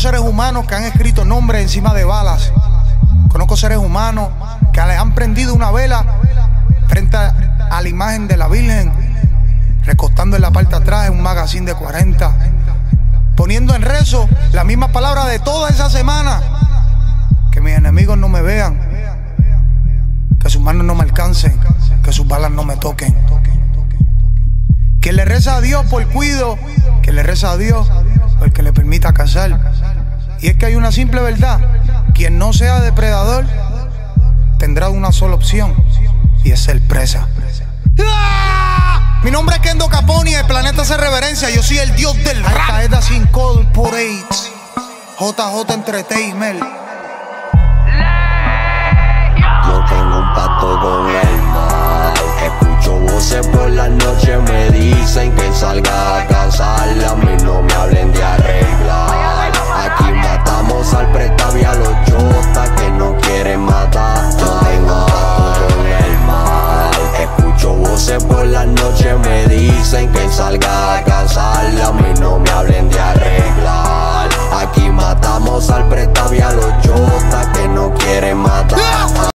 seres humanos que han escrito nombres encima de balas. Conozco seres humanos que le han prendido una vela frente a la imagen de la Virgen, recostando en la parte atrás en un magazine de 40, poniendo en rezo la misma palabra de toda esa semana. Que mis enemigos no me vean, que sus manos no me alcancen, que sus balas no me toquen. Que le reza a Dios por cuido, que le reza a Dios por que le permita cazar. Y es que hay una simple verdad, quien no sea depredador tendrá una sola opción y es ser presa. ¡Ah! Mi nombre es Kendo Caponi, el planeta hace reverencia, yo soy el dios del rap. Al-Qaeda sin corporate, JJ Entertainment. Yo tengo un pacto con el mal. Escucho voces por la noche, me dicen que salga a cazar. La noche,